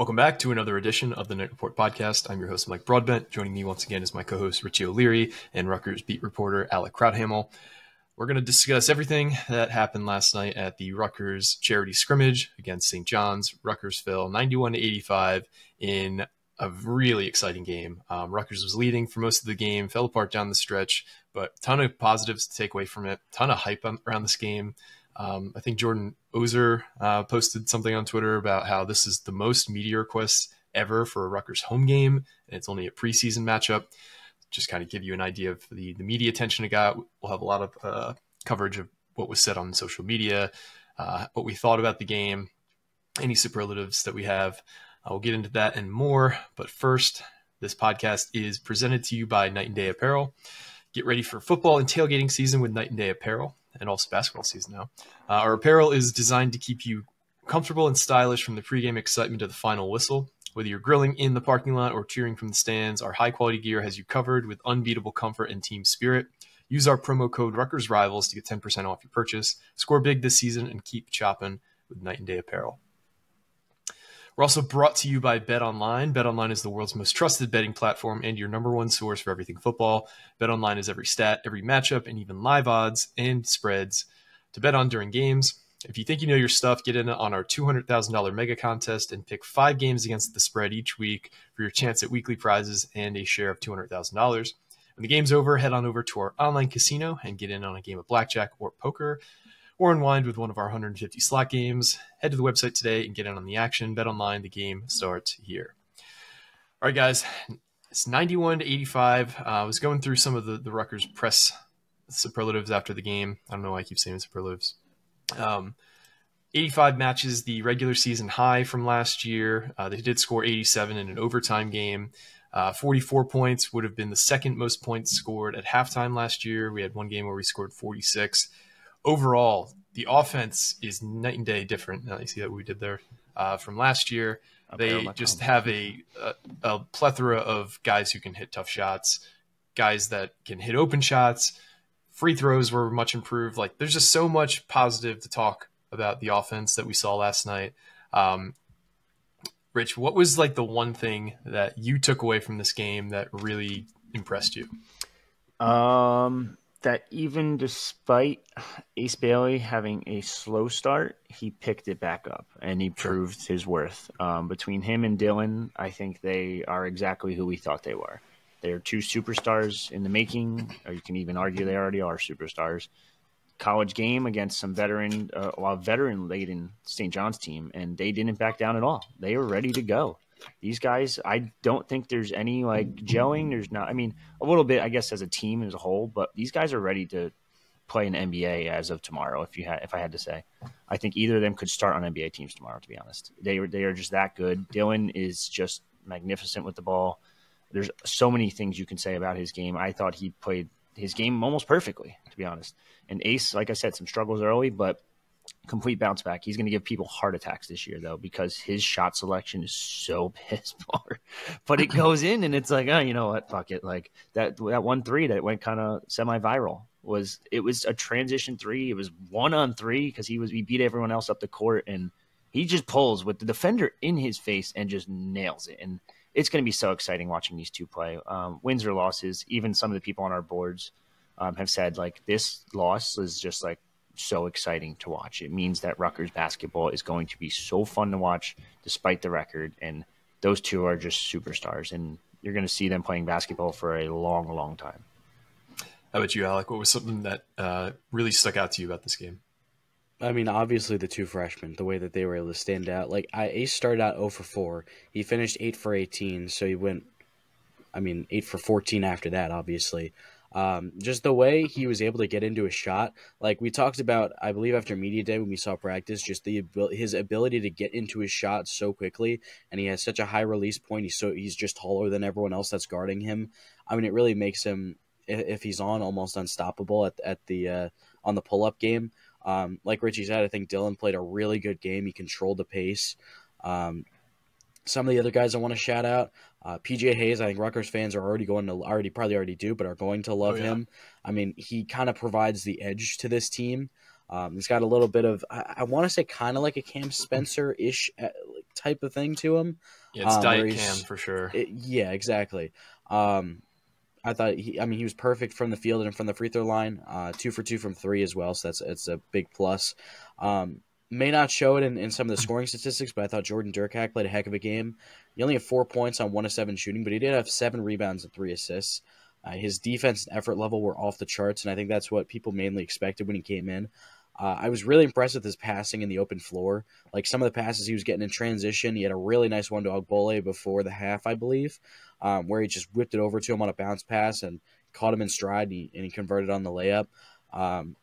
Welcome back to another edition of the Knight Report podcast. I'm your host, Mike Broadbent. Joining me once again is my co host, Richie O'Leary, and Rutgers beat reporter, Alec Krauthamel. We're going to discuss everything that happened last night at the Rutgers charity scrimmage against St. John's. Rutgers fell 91 to 85 in a really exciting game. Um, Rutgers was leading for most of the game, fell apart down the stretch, but ton of positives to take away from it. Ton of hype around this game. Um, I think Jordan Ozer uh, posted something on Twitter about how this is the most media requests ever for a Rutgers home game, and it's only a preseason matchup. Just kind of give you an idea of the, the media attention it got. We'll have a lot of uh, coverage of what was said on social media, uh, what we thought about the game, any superlatives that we have. I will get into that and more. But first, this podcast is presented to you by Knight and Day Apparel. Get ready for football and tailgating season with Knight and Day Apparel and also basketball season now. Uh, our apparel is designed to keep you comfortable and stylish from the pregame excitement to the final whistle. Whether you're grilling in the parking lot or cheering from the stands, our high quality gear has you covered with unbeatable comfort and team spirit. Use our promo code Rutgers Rivals to get 10% off your purchase. Score big this season and keep chopping with Knight and Day Apparel. We're also brought to you by Bet Online. Bet Online is the world's most trusted betting platform and your number one source for everything football. Bet Online is every stat, every matchup, and even live odds and spreads to bet on during games. If you think you know your stuff, get in on our $200,000 mega contest and pick five games against the spread each week for your chance at weekly prizes and a share of $200,000. When the game's over, head on over to our online casino and get in on a game of blackjack or poker or unwind with one of our 150 slot games. Head to the website today and get in on the action. Bet online, the game starts here. All right, guys, it's 91 to 85. Uh, I was going through some of the, the Rutgers press superlatives after the game. I don't know why I keep saying superlatives. Um, 85 matches the regular season high from last year. Uh, they did score 87 in an overtime game. Uh, 44 points would have been the second most points scored at halftime last year. We had one game where we scored 46 overall, the offense is night and day different. Now you see that we did there uh, from last year. They just have a, a, a plethora of guys who can hit tough shots, guys that can hit open shots. Free throws were much improved. Like there's just so much positive to talk about the offense that we saw last night. Um, Rich, what was like the one thing that you took away from this game that really impressed you? Um, that even despite Ace Bailey having a slow start, he picked it back up and he proved his worth. Um, between him and Dylan, I think they are exactly who we thought they were. They're two superstars in the making, or you can even argue they already are superstars. College game against some veteran, uh, well, veteran laden St. John's team, and they didn't back down at all. They were ready to go these guys, I don't think there's any like gelling. There's not, I mean, a little bit, I guess, as a team as a whole, but these guys are ready to play in NBA as of tomorrow. If you had, if I had to say, I think either of them could start on NBA teams tomorrow. To be honest, they are they are just that good. Dylan is just magnificent with the ball. There's so many things you can say about his game. I thought he played his game almost perfectly, to be honest. And Ace, like I said, some struggles early, but complete bounce back. He's going to give people heart attacks this year, though, because his shot selection is so piss poor. but it goes in, and it's like, oh, you know what? Fuck it. Like that that one three that went kind of semi viral was it was a transition three. It was one on three because he was he beat everyone else up the court, and he just pulls with the defender in his face and just nails it. And it's going to be so exciting watching these two play. Um, wins or losses, even some of the people on our boards um, have said like this loss is just like so exciting to watch. It means that Rutgers basketball is going to be so fun to watch despite the record. And those two are just superstars. And you're going to see them playing basketball for a long, long time. How about you, Alec? What was something that uh, really stuck out to you about this game? I mean, obviously the two freshmen, the way that they were able to stand out. Like I, Ace started out 0 for 4. He finished 8 for 18, so he went I mean, 8 for 14 after that, obviously. Um, just the way he was able to get into a shot, like we talked about, I believe after media day when we saw practice, just the his ability to get into his shot so quickly, and he has such a high release point. He's so he's just taller than everyone else that's guarding him. I mean, it really makes him, if he's on, almost unstoppable at at the uh, on the pull up game. Um, like Richie said, I think Dylan played a really good game. He controlled the pace. Um, some of the other guys I want to shout out. Uh, PJ Hayes, I think Rutgers fans are already going to already probably already do, but are going to love oh, yeah. him. I mean, he kind of provides the edge to this team. Um, he's got a little bit of I, I want to say kind of like a Cam Spencer ish uh, type of thing to him. Yeah, it's Um, diet cam for sure. It- yeah, exactly. Um, I thought he, I mean, he was perfect from the field and from the free throw line. Uh, two for two from three as well, so that's it's a big plus. Um, may not show it in, in some of the scoring statistics, but I thought Jordan Derkack played a heck of a game. He only had four points on one of seven shooting, but he did have seven rebounds and three assists. Uh, his defense and effort level were off the charts, and I think that's what people mainly expected when he came in. Uh, I was really impressed with his passing in the open floor. Like some of the passes he was getting in transition, he had a really nice one to Ogbole before the half, I believe, um, where he just whipped it over to him on a bounce pass and caught him in stride, and he, and he converted on the layup. Um,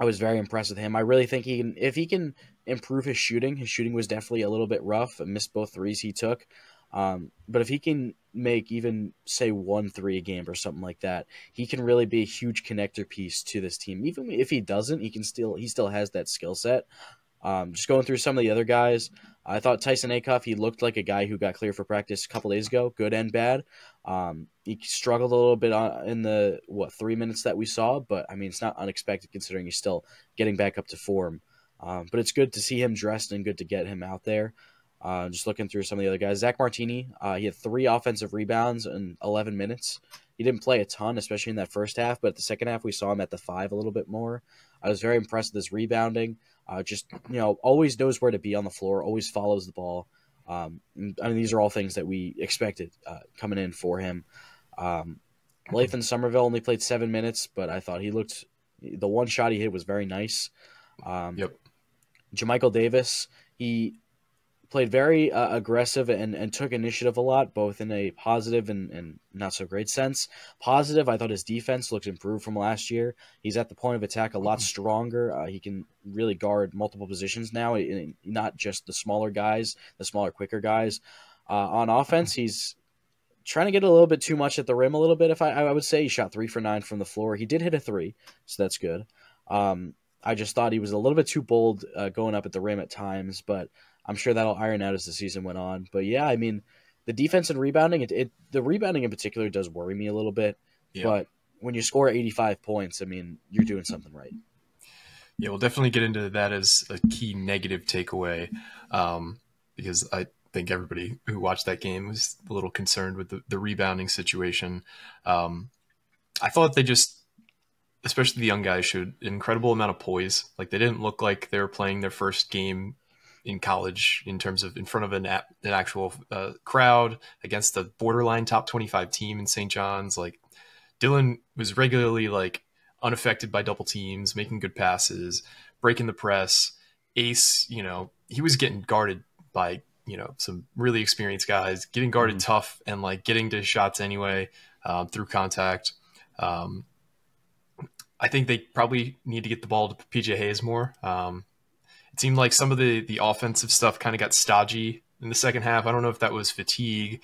I was very impressed with him. I really think he can, if he can improve his shooting, his shooting was definitely a little bit rough. I missed both threes he took. Um, but if he can make even say one three a game or something like that, he can really be a huge connector piece to this team. Even if he doesn't, he can still he still has that skill set. Um, just going through some of the other guys, I thought Tyson Acuff he looked like a guy who got clear for practice a couple days ago, good and bad. Um, he struggled a little bit on, in the what three minutes that we saw, but I mean it's not unexpected considering he's still getting back up to form. Um, but it's good to see him dressed and good to get him out there. Uh, just looking through some of the other guys, Zach Martini, uh, he had three offensive rebounds in 11 minutes. He didn't play a ton, especially in that first half, but the second half we saw him at the five a little bit more. I was very impressed with his rebounding. Uh, just you know, always knows where to be on the floor, always follows the ball. Um, I mean, these are all things that we expected uh, coming in for him. Um, Lathan Sommerville only played seven minutes, but I thought he looked. The one shot he hit was very nice. Um, Yep. Jamichael Davis, he played very uh, aggressive and, and took initiative a lot, both in a positive and, and not so great sense. Positive, I thought his defense looked improved from last year. He's at the point of attack a lot stronger. Uh, he can really guard multiple positions now, not just the smaller guys, the smaller, quicker guys. Uh, on offense, he's trying to get a little bit too much at the rim a little bit. If I, I would say he shot three for nine from the floor. He did hit a three, so that's good. Um, I just thought he was a little bit too bold uh, going up at the rim at times, but I'm sure that'll iron out as the season went on. But yeah, I mean, the defense and rebounding, it, it the rebounding in particular does worry me a little bit. Yeah. But when you score 85 points, I mean, you're doing something right. Yeah, we'll definitely get into that as a key negative takeaway um, because I think everybody who watched that game was a little concerned with the, the rebounding situation. Um, I thought they just, especially the young guys, showed an incredible amount of poise. Like they didn't look like they were playing their first game in college in terms of in front of an, an actual uh, crowd against the borderline top 25 team in St. John's. Like Dylan was regularly like unaffected by double teams, making good passes, breaking the press. Ace, you know, he was getting guarded by, you know, some really experienced guys, getting guarded Mhm. tough and like getting to shots anyway um, through contact. Um, I think they probably need to get the ball to PJ Hayes more. Um, seemed like some of the the offensive stuff kind of got stodgy in the second half. I don't know if that was fatigue.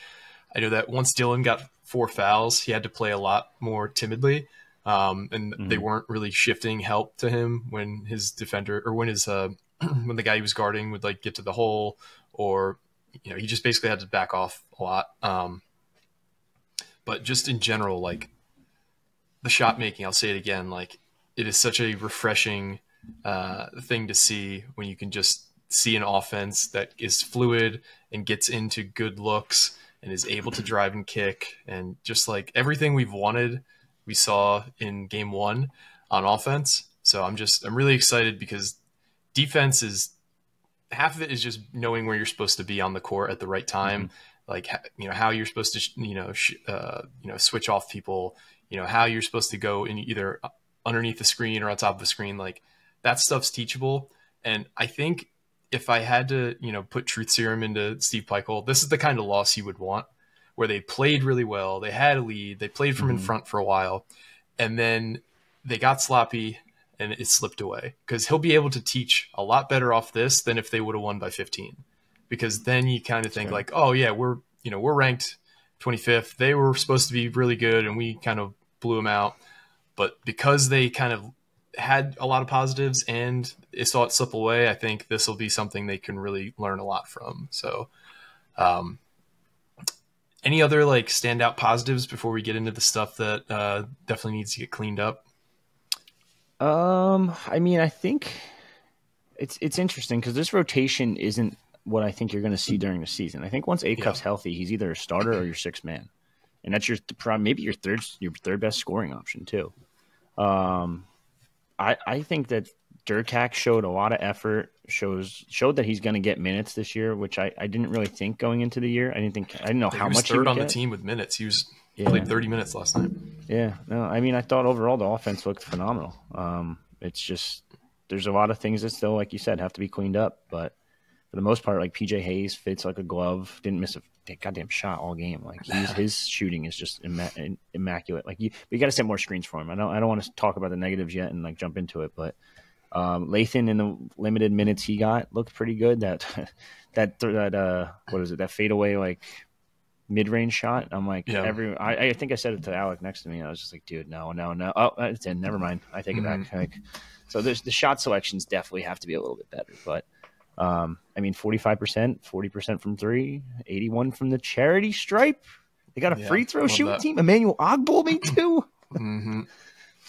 I know that once Dylan got four fouls, he had to play a lot more timidly, um, and they Mhm. weren't really shifting help to him when his defender or when his uh, when the guy he was guarding would like get to the hole, or you know he just basically had to back off a lot. Um, but just in general, like the shot making, I'll say it again, like it is such a refreshing uh, thing to see when you can just see an offense that is fluid and gets into good looks and is able to drive and kick. And just like everything we've wanted we saw in game one on offense. So i'm just i'm really excited because defense is half of it is just knowing where you're supposed to be on the court at the right time. Like you know how you're supposed to you know sh- uh, you know switch off people you know how you're supposed to go in either underneath the screen or on top of the screen. Like that stuff's teachable. And i think if i had to you know put truth serum into steve Pikiell, this is the kind of loss you would want where they played really well they had a lead they played from in Mhm. front for a while and then they got sloppy and it slipped away. Because he'll be able to teach a lot better off this than if they would have won by 15 because then you kind of think Sure. like oh yeah we're you know we're ranked 25th they were supposed to be really good and we kind of blew them out. But because they kind of had a lot of positives and it saw it slip away i think this will be something they can really learn a lot from so um any other like standout positives before we get into the stuff that uh, definitely needs to get cleaned up Um, I mean, I think it's it's interesting because this rotation isn't what I think you're going to see during the season. I think once Acuff's Yeah. healthy, he's either a starter or your sixth man, and that's your prob- maybe your third your third best scoring option too. Um, I I think that Derkack showed a lot of effort. Shows showed that he's going to get minutes this year, which I, I didn't really think going into the year. I didn't think I didn't know he how was much he third would on the team with minutes. He was Yeah. played 30 minutes last night. Yeah, no, I mean, I thought overall the offense looked phenomenal. Um, it's just there's a lot of things that still, like you said, have to be cleaned up. But for the most part, like PJ Hayes fits like a glove. Didn't miss a goddamn shot all game. Like he's, his shooting is just imma- immaculate. Like you, we got to set more screens for him. I don't, I don't want to talk about the negatives yet and like jump into it, but. Um, Lathan in the limited minutes he got looked pretty good. That that that uh, what is it? That fadeaway like mid range shot. I'm like, Yeah. every I, I think I said it to Alec next to me. I was just like, dude, no, no, no. Oh, it's in. Never mind. I take it back. Like, so there's the shot selections definitely have to be a little bit better. But um, I mean, 45 percent, 40 percent from three, 81 from the charity stripe. They got a Yeah, free throw shooting that. team. Emmanuel Ogbole made two. hmm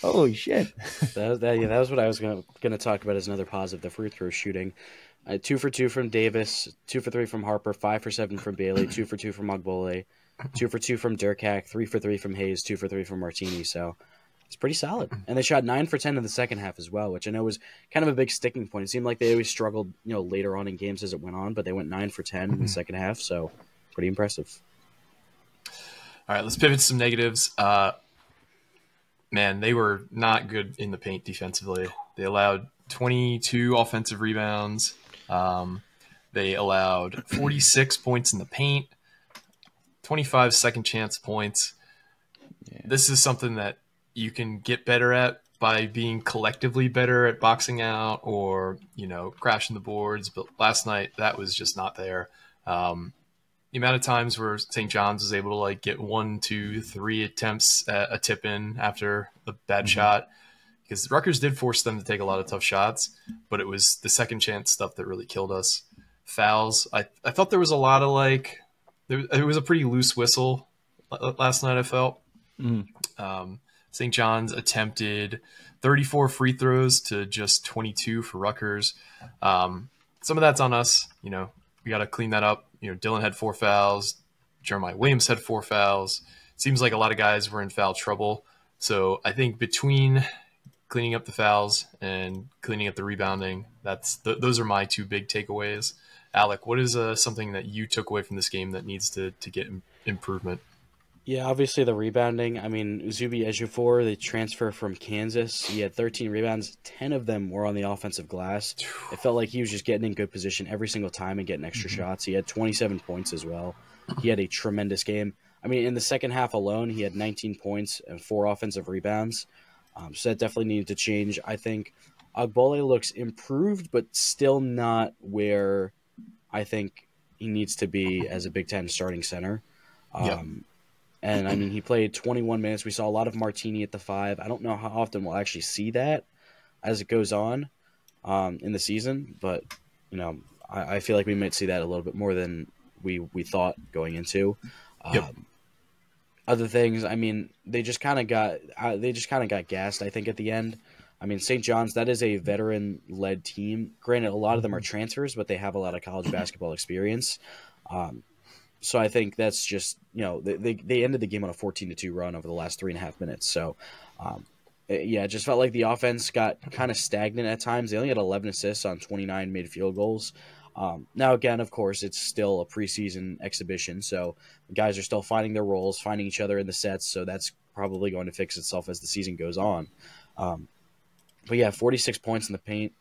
Holy shit! That, that, yeah, that was what I was gonna gonna talk about as another positive, the free throw shooting. Uh, two for two from Davis, two for three from Harper, five for seven from Bailey, two for two from Ogbole, two for two from Derkack, three for three from Hayes, two for three from Martini. So it's pretty solid. And they shot nine for ten in the second half as well, which I know was kind of a big sticking point. It seemed like they always struggled, you know, later on in games as it went on, but they went nine for ten in the second half. So pretty impressive. All right, let's pivot to some negatives. Uh, man, they were not good in the paint defensively. They allowed 22 offensive rebounds. Um, they allowed 46 points in the paint, 25 second chance points. This is something that you can get better at by being collectively better at boxing out or, you know, crashing the boards. But last night, that was just not there. Um, the amount of times where St. John's was able to like get one, two, three attempts at a tip in after a bad shot, because Rutgers did force them to take a lot of tough shots, but it was the second chance stuff that really killed us. Fouls, I I thought there was a lot of like, there it was a pretty loose whistle last night. I felt. Mhm. Um, St. John's attempted 34 free throws to just 22 for Rutgers. Um, some of that's on us. You know, we got to clean that up. You know, Dylan had four fouls. Jeremiah Williams had four fouls. Seems like a lot of guys were in foul trouble. So I think between cleaning up the fouls and cleaning up the rebounding, that's th- those are my two big takeaways. Alec, what is uh, something that you took away from this game that needs to, to get im- improvement? Yeah, obviously the rebounding. I mean, Zuby Ejiofor, the transfer from Kansas, he had 13 rebounds. 10 of them were on the offensive glass. It felt like he was just getting in good position every single time and getting extra shots. He had 27 points as well. He had a tremendous game. I mean, in the second half alone, he had 19 points and four offensive rebounds. Um, so that definitely needed to change. I think Ogbole looks improved, but still not where I think he needs to be as a Big Ten starting center. Um, Yeah. And I mean, he played 21 minutes. We saw a lot of Martini at the five. I don't know how often we'll actually see that as it goes on um, in the season, but you know, I, I feel like we might see that a little bit more than we we thought going into. Um, Yep. Other things, I mean, they just kind of got uh, they just kind of got gassed. I think at the end. I mean, St. John's that is a veteran-led team. Granted, a lot of them are transfers, but they have a lot of college basketball experience. Um, so I think that's just you know they, they, ended the game on a fourteen to two run over the last three and a half minutes. So um, yeah, it just felt like the offense got kind of stagnant at times. They only had eleven assists on twenty nine made field goals. Um, now again, of course, it's still a preseason exhibition, so the guys are still finding their roles, finding each other in the sets. So that's probably going to fix itself as the season goes on. Um, but yeah, forty six points in the paint.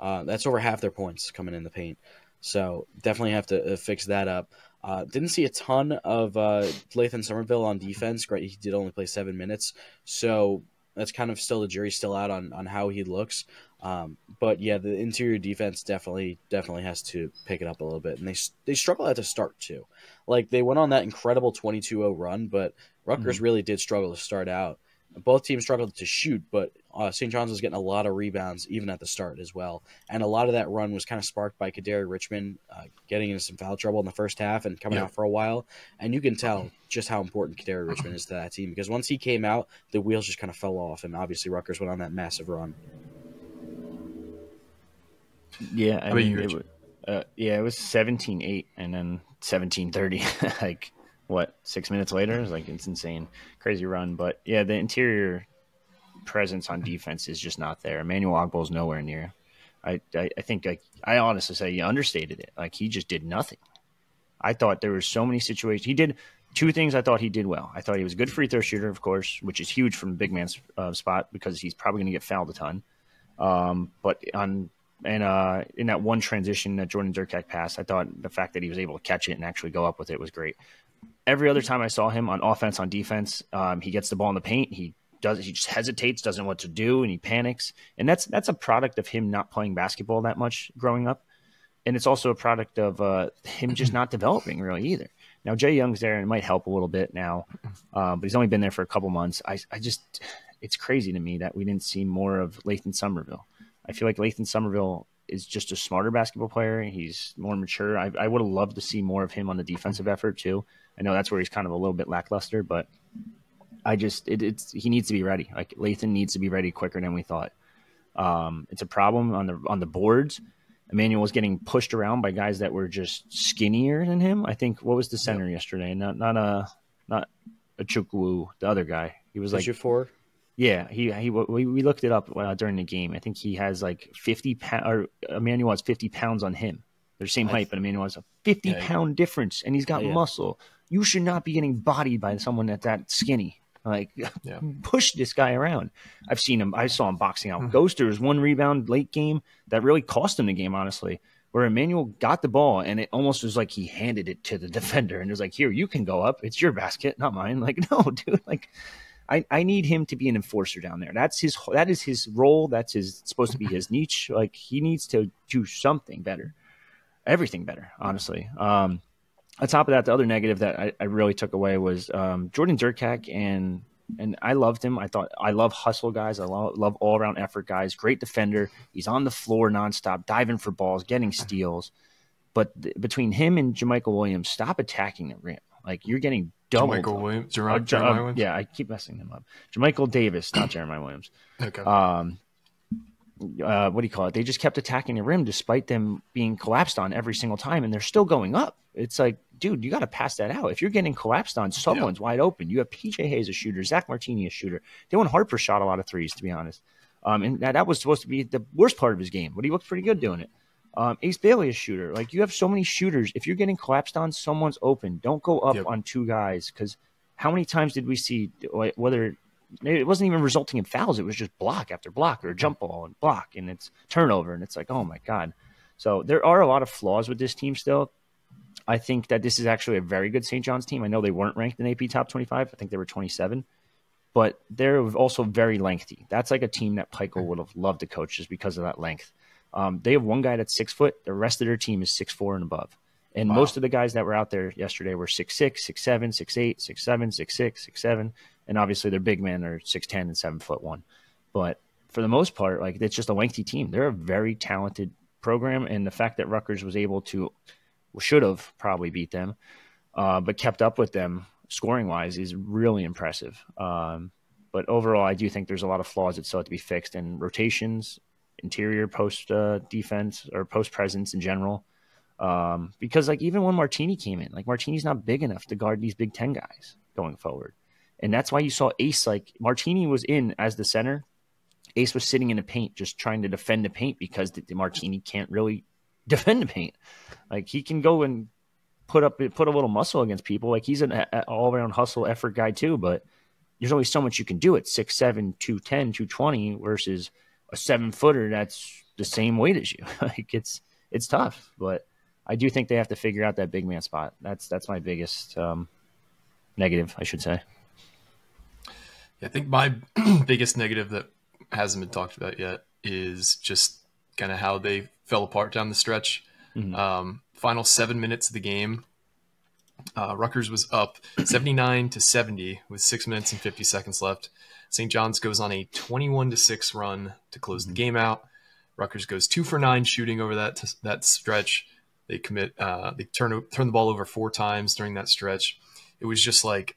Uh, that's over half their points coming in the paint. So definitely have to uh, fix that up. Uh, didn't see a ton of uh, Lathan Sommerville on defense. Great, he did only play seven minutes, so that's kind of still the jury's still out on, on how he looks. Um, but yeah, the interior defense definitely definitely has to pick it up a little bit, and they they struggle at the start too. Like they went on that incredible 22-0 run, but Rutgers really did struggle to start out. Both teams struggled to shoot, but uh, St. John's was getting a lot of rebounds even at the start as well. And a lot of that run was kind of sparked by Kadary Richmond uh, getting into some foul trouble in the first half and coming Yeah. out for a while. And you can tell just how important Kadary Richmond is to that team because once he came out, the wheels just kind of fell off, and obviously Rutgers went on that massive run. Yeah, I How about you, mean, it, Uh, yeah, it was 17-8 and then 17-30. like what? Six minutes later, it's like it's insane, crazy run. But yeah, the interior presence on defense is just not there. Emmanuel Ogbole's nowhere near. I, I, I think like I honestly say you understated it. Like he just did nothing. I thought there were so many situations. He did two things I thought he did well. I thought he was a good free throw shooter, of course, which is huge from big man's uh, spot because he's probably going to get fouled a ton. Um, but on and uh, in that one transition that Jordan Derkack passed, I thought the fact that he was able to catch it and actually go up with it was great. Every other time I saw him on offense, on defense, um, he gets the ball in the paint. He does he just hesitates, doesn't know what to do, and he panics. And that's that's a product of him not playing basketball that much growing up, and it's also a product of uh, him just not developing really either. Now Jay Young's there, and it might help a little bit now, uh, but he's only been there for a couple months. I I just it's crazy to me that we didn't see more of Lathan Sommerville. I feel like Lathan Sommerville is just a smarter basketball player. He's more mature. I, I would have loved to see more of him on the defensive effort too. I know that's where he's kind of a little bit lackluster, but I just it, it's he needs to be ready. Like Lathan needs to be ready quicker than we thought. Um, it's a problem on the on the boards. Emmanuel was getting pushed around by guys that were just skinnier than him. I think what was the center yep. yesterday? Not not a not a Chukwu, the other guy. He was like four. Yeah, he he. We, we looked it up uh, during the game. I think he has like fifty pound, or Emmanuel has fifty pounds on him. They're the same height, but Emmanuel has a fifty yeah, pound difference, and he's got yeah. muscle. You should not be getting bodied by someone that's that skinny. Like, yeah. push this guy around. I've seen him. I saw him boxing out. Mm-hmm. Ghosters one rebound late game that really cost him the game. Honestly, where Emmanuel got the ball and it almost was like he handed it to the defender and it was like, "Here, you can go up. It's your basket, not mine." Like, no, dude. Like, I, I need him to be an enforcer down there. That's his that is his role. That's his supposed to be his niche. Like he needs to do something better, everything better. Honestly. Um, on top of that, the other negative that I, I really took away was um, Jordan Derkack and and I loved him. I thought I love hustle guys. I love, love all around effort guys. Great defender. He's on the floor nonstop, diving for balls, getting steals. But th- between him and JaMychal Williams, stop attacking the rim. Like you're getting double. JaMychal Williams, Jer- uh, Jeremiah Williams. Yeah, I keep messing him up. Jamichael Davis, not Jeremiah Williams. Okay. Um, uh, what do you call it? They just kept attacking the rim despite them being collapsed on every single time, and they're still going up. It's like, dude, you got to pass that out. If you're getting collapsed on, someone's yeah. wide open. You have PJ Hayes a shooter, Zach Martini a shooter. Dylan Harper shot a lot of threes, to be honest. Um, and that, that was supposed to be the worst part of his game, but he looked pretty good doing it. Um, Ace Bailey, a shooter. Like you have so many shooters. If you're getting collapsed on, someone's open. Don't go up yep. on two guys because how many times did we see whether it wasn't even resulting in fouls? It was just block after block or jump ball and block, and it's turnover, and it's like, oh my god. So there are a lot of flaws with this team still. I think that this is actually a very good St. John's team. I know they weren't ranked in AP top 25. I think they were 27, but they're also very lengthy. That's like a team that Pikiell would have loved to coach just because of that length. Um, they have one guy that's six foot. The rest of their team is six four and above. And wow. most of the guys that were out there yesterday were six six, six seven, six eight, six seven, six six, six seven, and obviously their big men are six ten and seven foot one. But for the most part, like it's just a lengthy team. They're a very talented program, and the fact that Rutgers was able to, should have probably beat them, uh, but kept up with them scoring wise is really impressive. Um, but overall, I do think there's a lot of flaws that still have to be fixed, and rotations interior post uh, defense or post presence in general. Um, because like even when Martini came in, like Martini's not big enough to guard these Big Ten guys going forward, and that's why you saw Ace like Martini was in as the center. Ace was sitting in the paint just trying to defend the paint because the, the Martini can't really defend the paint. Like he can go and put up put a little muscle against people. Like he's an all around hustle effort guy too, but there's only so much you can do at 6'7", 210, 220 versus a seven footer that's the same weight as you. like it's it's tough, but I do think they have to figure out that big man spot. That's that's my biggest um, negative, I should say. Yeah, I think my biggest negative that hasn't been talked about yet is just kind of how they fell apart down the stretch. Mm-hmm. Um, final seven minutes of the game, uh, Rutgers was up 79 to 70 with six minutes and 50 seconds left. St. John's goes on a 21 to 6 run to close the mm-hmm. game out. Rutgers goes two for nine shooting over that that stretch. They commit, uh, they turn turn the ball over four times during that stretch. It was just like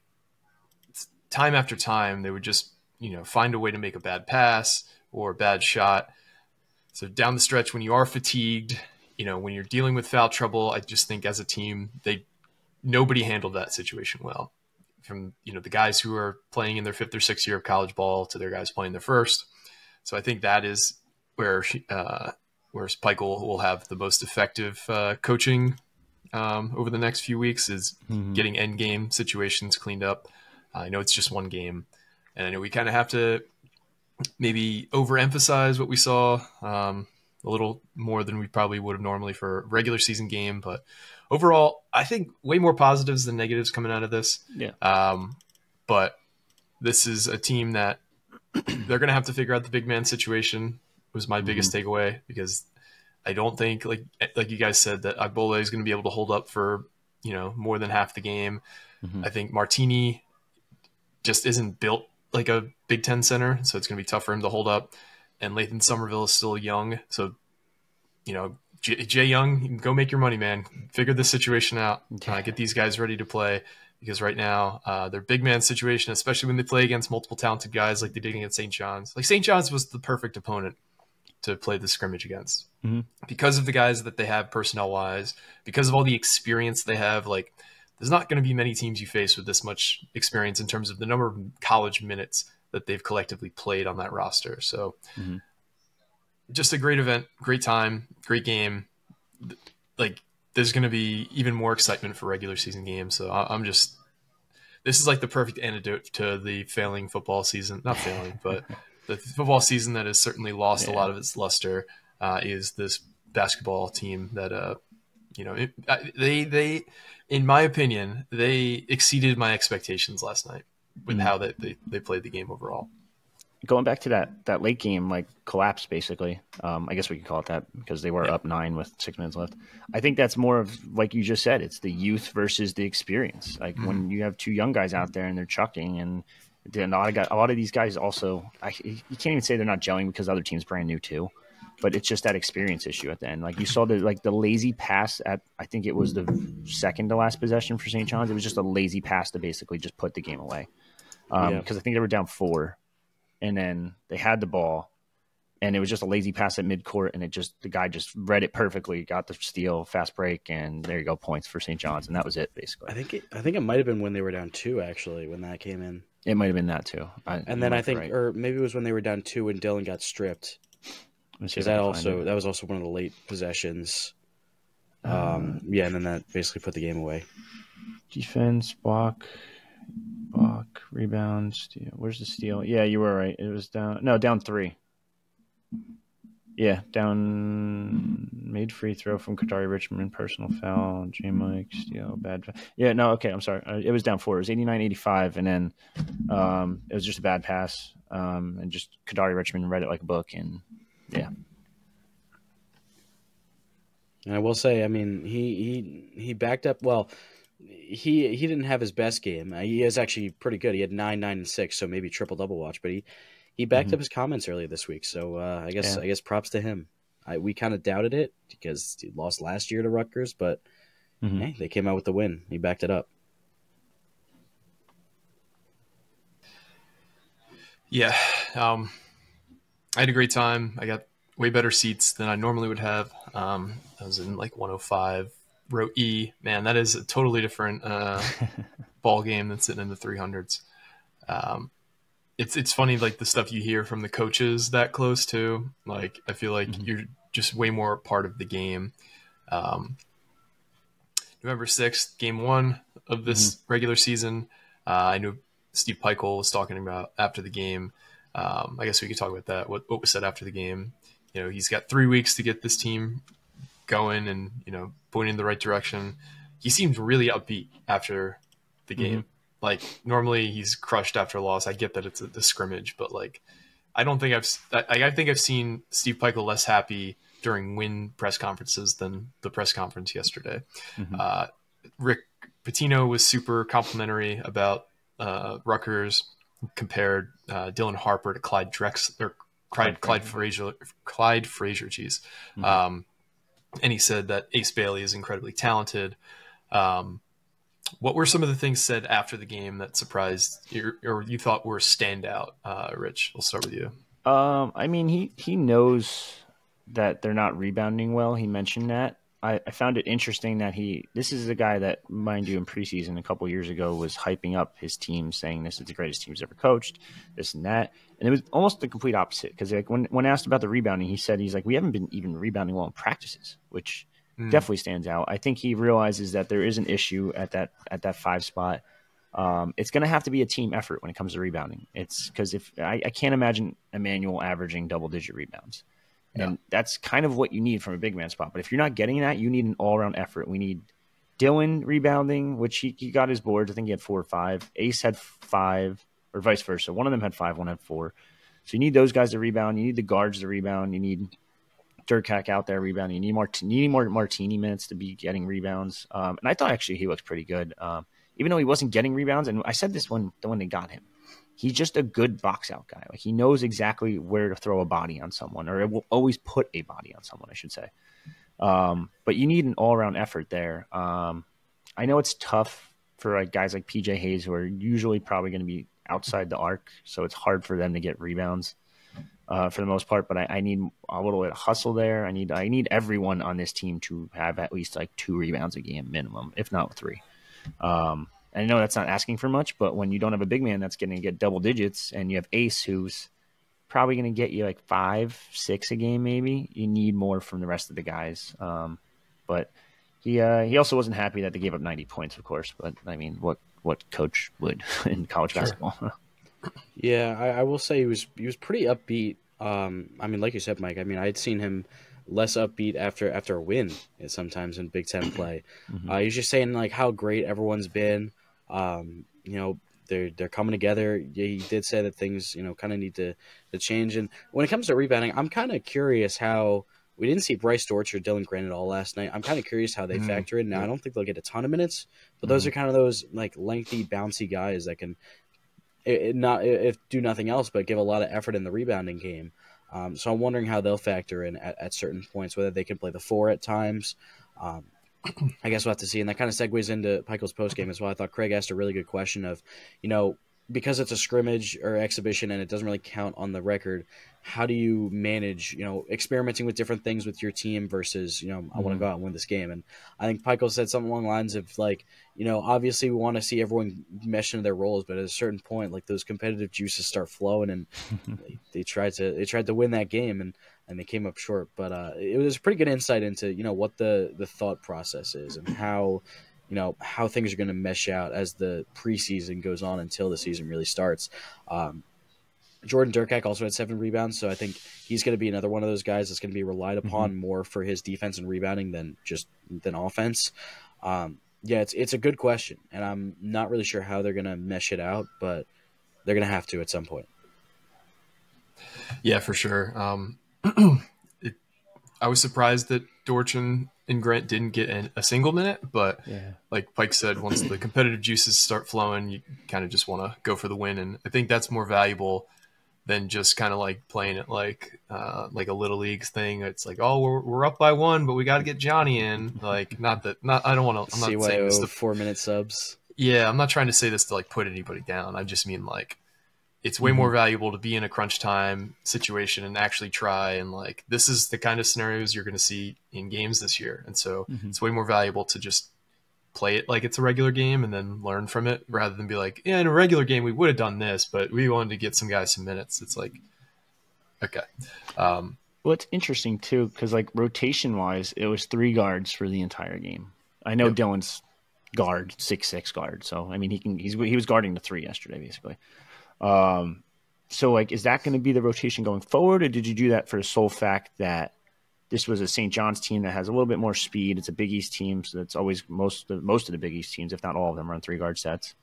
time after time they would just you know find a way to make a bad pass or a bad shot. So down the stretch, when you are fatigued, you know, when you're dealing with foul trouble, I just think as a team, they nobody handled that situation well. From you know the guys who are playing in their fifth or sixth year of college ball to their guys playing their first. So I think that is where uh, where Pikiell will have the most effective uh, coaching um, over the next few weeks is mm-hmm. getting end game situations cleaned up. I know it's just one game, and I know we kind of have to maybe overemphasize what we saw um, a little more than we probably would have normally for a regular season game. But overall, I think way more positives than negatives coming out of this. Yeah. Um, but this is a team that they're going to have to figure out the big man situation. Was my mm-hmm. biggest takeaway because I don't think like like you guys said that Ogbole is going to be able to hold up for you know more than half the game. Mm-hmm. I think Martini just isn't built like a Big Ten center, so it's going to be tough for him to hold up. And Lathan Sommerville is still young, so you know Jay, Jay Young, go make your money, man. Figure this situation out. Uh, get these guys ready to play because right now uh, their big man situation, especially when they play against multiple talented guys like they did against St. John's. Like St. John's was the perfect opponent to play the scrimmage against mm-hmm. because of the guys that they have personnel wise, because of all the experience they have. Like there's not going to be many teams you face with this much experience in terms of the number of college minutes that they've collectively played on that roster. So, mm-hmm. just a great event, great time, great game. Like, there's going to be even more excitement for regular season games. So, I'm just, this is like the perfect antidote to the failing football season. Not failing, but the football season that has certainly lost yeah. a lot of its luster uh, is this basketball team that, uh, you know, it, they, they, in my opinion, they exceeded my expectations last night with mm-hmm. how they, they, they played the game overall. Going back to that that late game, like collapse, basically. Um, I guess we could call it that because they were yeah. up nine with six minutes left. I think that's more of like you just said. It's the youth versus the experience. Like mm-hmm. when you have two young guys out there and they're chucking, and a lot of guys, a lot of these guys also. I, you can't even say they're not gelling because the other team's brand new too but it's just that experience issue at the end. Like you saw the like the lazy pass at I think it was the second to last possession for St. John's. It was just a lazy pass to basically just put the game away because um, yeah. I think they were down four, and then they had the ball, and it was just a lazy pass at midcourt, and it just the guy just read it perfectly, got the steal, fast break, and there you go, points for St. John's, and that was it basically. I think it, I think it might have been when they were down two actually when that came in. It might have been that too. I, and then I think, right. or maybe it was when they were down two and Dylan got stripped because that also that was also one of the late possessions. Um, uh, yeah, and then that basically put the game away. Defense, block, block, rebound, steal. Where's the steal? Yeah, you were right. It was down. No, down three. Yeah, down. Made free throw from Kadary Richmond, personal foul. J. Mike steal, bad. Yeah, no, okay, I'm sorry. Uh, it was down four. It was 89-85, and then um, it was just a bad pass. Um, and just Kadary Richmond read it like a book, and yeah. And I will say, I mean, he he he backed up. Well, he he didn't have his best game. Uh, he is actually pretty good. He had nine, nine, and six, so maybe triple double watch. But he he backed mm-hmm. up his comments earlier this week. So uh, I guess yeah. I guess props to him. I, we kind of doubted it because he lost last year to Rutgers, but mm-hmm. hey, they came out with the win. He backed it up. Yeah, um, I had a great time. I got way better seats than I normally would have. Um, I was in like 105 row E. Man, that is a totally different uh, ball game than sitting in the 300s. Um, it's it's funny like the stuff you hear from the coaches that close to. Like I feel like mm-hmm. you're just way more part of the game. Um, November 6th, game one of this mm-hmm. regular season. Uh, I knew Steve Pikiell was talking about after the game um, I guess we could talk about that. What, what was said after the game? You know, he's got three weeks to get this team going and you know pointing in the right direction. He seemed really upbeat after the mm-hmm. game. Mm-hmm. Like normally he's crushed after a loss. I get that it's a, a scrimmage, but like I don't think I've I, I think I've seen Steve Pikiell less happy during win press conferences than the press conference yesterday. Mm-hmm. Uh, Rick Pitino was super complimentary about uh, Rutgers compared uh, Dylan Harper to Clyde Drexler, or Clyde, Clyde Frazier, Clyde Frazier, geez. Mm-hmm. Um, and he said that Ace Bailey is incredibly talented. Um, what were some of the things said after the game that surprised you, or you thought were standout? Uh, Rich, we'll start with you. Um, I mean, he he knows that they're not rebounding well. He mentioned that. I, I, found it interesting that he. This is a guy that, mind you, in preseason a couple years ago was hyping up his team, saying this is the greatest team he's ever coached, this and that. And it was almost the complete opposite because like when when asked about the rebounding, he said he's like we haven't been even rebounding well in practices, which mm. definitely stands out. I think he realizes that there is an issue at that at that five spot. Um, it's going to have to be a team effort when it comes to rebounding. It's because if I, I, can't imagine Emmanuel averaging double digit rebounds, and yeah. that's kind of what you need from a big man spot. But if you're not getting that, you need an all around effort. We need Dylan rebounding, which he, he got his boards. I think he had four or five. Ace had five, or vice versa. One of them had five, one had four. So you need those guys to rebound. You need the guards to rebound. You need Derkack out there rebounding. You need more, you need more Martini minutes to be getting rebounds. Um, and I thought actually he looked pretty good, um, even though he wasn't getting rebounds. And I said this when when they got him, he's just a good box out guy. Like he knows exactly where to throw a body on someone, or it will always put a body on someone, I should say. Um, but you need an all around effort there. Um, I know it's tough for like guys like PJ Hayes who are usually probably going to be outside the arc, so it's hard for them to get rebounds uh, for the most part. But I, I, need a little bit of hustle there. I need I need everyone on this team to have at least like two rebounds a game minimum, if not three. Um, I know that's not asking for much, but when you don't have a big man that's going to get double digits, and you have Ace who's probably going to get you like five, six a game, maybe you need more from the rest of the guys. Um, but he uh, he also wasn't happy that they gave up 90 points, of course. But I mean, what what coach would in college sure. basketball? Yeah, I, I, will say he was he was pretty upbeat. Um, I mean, like you said, Mike. I mean, I had seen him less upbeat after after a win sometimes in Big Ten play. mm-hmm. uh, he's just saying like how great everyone's been. Um, you know, they're they're coming together. He did say that things you know kind of need to to change. And when it comes to rebounding, I'm kind of curious how. We didn't see Bryce Dortch or Dylan Grant at all last night. I'm kind of curious how they mm-hmm. factor in. Now, I don't think they'll get a ton of minutes, but those mm-hmm. are kind of those like lengthy, bouncy guys that can it, not if do nothing else but give a lot of effort in the rebounding game. Um, so I'm wondering how they'll factor in at, at, certain points, whether they can play the four at times. Um, I guess we'll have to see, and that kind of segues into Pikiell's post game as well. I thought Craig asked a really good question of, you know, because it's a scrimmage or exhibition and it doesn't really count on the record how do you manage you know experimenting with different things with your team versus you know mm-hmm. i want to go out and win this game and i think Pikiell said something along the lines of like you know obviously we want to see everyone mesh into their roles but at a certain point like those competitive juices start flowing and they, they, tried to they tried to win that game and and they came up short but uh, it was a pretty good insight into you know what the the thought process is and how you know how things are going to mesh out as the preseason goes on until the season really starts. Um, Jordan Derkack also had seven rebounds, so I think he's going to be another one of those guys that's going to be relied mm-hmm. upon mm-hmm. more for his defense and rebounding than just than offense. Um, yeah, it's it's a good question, and I'm not really sure how they're going to mesh it out, but they're going to have to at some point. Yeah, for sure. Um, it, I was surprised that Dorchin and Grant didn't get a single minute, but yeah. like Pike said, once the competitive juices start flowing, you kind of just want to go for the win, and I think that's more valuable than just kind of like playing it like uh, like a little league thing. It's like, oh, we're, we're up by one, but we got to get Johnny in. Like, not that, not I don't want to. I'm not saying this to four minute subs. Yeah, I'm not trying to say this to like put anybody down. I just mean like it's way mm-hmm. more valuable to be in a crunch time situation and actually try and like this is the kind of scenarios you're going to see in games this year and so mm-hmm. it's way more valuable to just play it like it's a regular game and then learn from it rather than be like yeah in a regular game we would have done this but we wanted to get some guys some minutes. It's like okay. Um, well it's interesting too because like rotation wise it was three guards for the entire game. I know yep. Dylan's guard six six guard so i mean he can he's he was guarding the three yesterday basically. Um, so, like, is that going to be the rotation going forward, or did you do that for the sole fact that this was a St. John's team that has a little bit more speed? It's a Big East team, so that's always most of, most of the Big East teams, if not all of them, run three guard sets.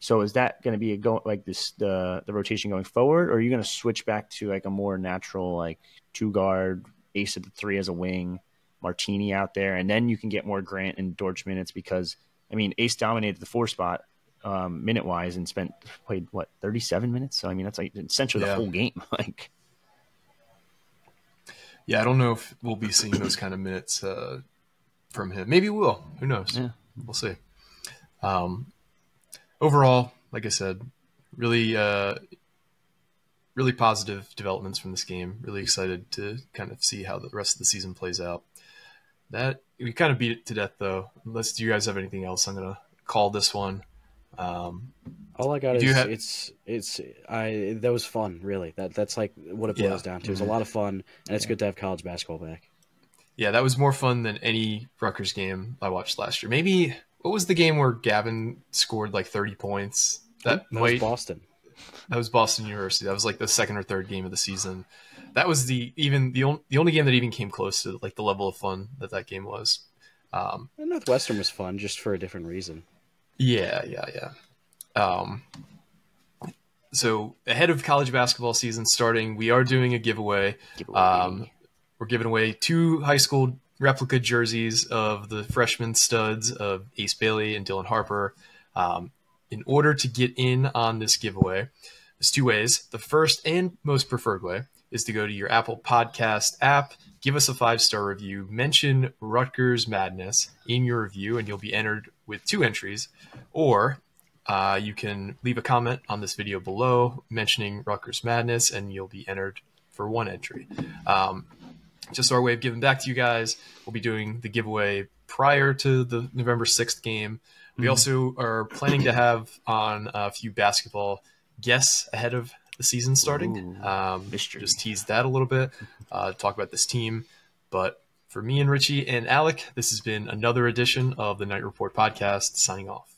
So, is that going to be a go like this the the rotation going forward, or are you going to switch back to like a more natural like two guard ace at the three as a wing, Martini out there, and then you can get more Grant and Dortch minutes because I mean Ace dominated the four spot um, minute wise and spent played what 37 minutes. So I mean that's like essentially yeah. the whole game. like, yeah, I don't know if we'll be seeing those kind of minutes uh, from him. Maybe we will. Who knows? Yeah. We'll see. Um, overall, like I said, really uh, really positive developments from this game. Really excited to kind of see how the rest of the season plays out. That we kind of beat it to death though. Unless you guys have anything else, I'm gonna call this one. Um, All I got is have- it's it's I that was fun, really. That that's like what it Yeah. boils down to. It was a lot of fun, and it's good to have college basketball back. yeah, that was more fun than any Rutgers game I watched last year. Maybe what was the game where Gavin scored like 30 points? That, That might was Boston. that was Boston University. That was like the second or third game of the season. That was the even the only the only game that even came close to like the level of fun that that game was. Um, Northwestern was fun, just for a different reason. Yeah, yeah, yeah. Um, so ahead of college basketball season starting, we are doing a giveaway. Giveaway. Um, we're giving away two high school replica jerseys of the freshman studs of Ace Bailey and Dylan Harper. Um, in order to get in on this giveaway, there's two ways. The first and most preferred way is to go to your Apple Podcast app, give us a five star review, mention Rutgers Madness in your review, and you'll be entered with two entries. Or uh, you can leave a comment on this video below mentioning Rutgers Madness, and you'll be entered for one entry. Um, just our way of giving back to you guys. We'll be doing the giveaway prior to the November 6th game. We Mhm. also are planning to have on a few basketball guests ahead of the season starting. Ooh, um, just tease that a little bit, uh, talk about this team. But for me and Richie and Alec, this has been another edition of the Knight Report podcast. Signing off.